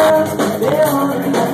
They are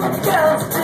girls.